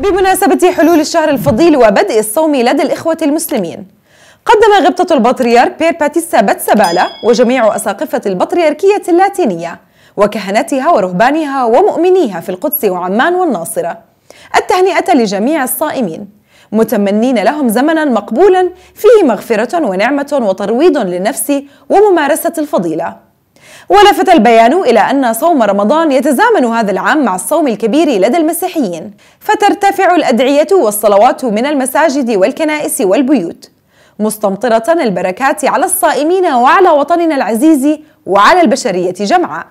بمناسبة حلول الشهر الفضيل وبدء الصوم لدى الإخوة المسلمين قدم غبطة البطريرك بير باتيسا بتسبالة وجميع أساقفة البطريركية اللاتينية وكهنتها ورهبانها ومؤمنيها في القدس وعمان والناصرة. التهنئة لجميع الصائمين متمنين لهم زمنا مقبولا فيه مغفرة ونعمة وترويض للنفس وممارسة الفضيلة. ولفت البيان إلى أن صوم رمضان يتزامن هذا العام مع الصوم الكبير لدى المسيحيين فترتفع الأدعية والصلوات من المساجد والكنائس والبيوت مستمطرة البركات على الصائمين وعلى وطننا العزيز وعلى البشرية جمعاء.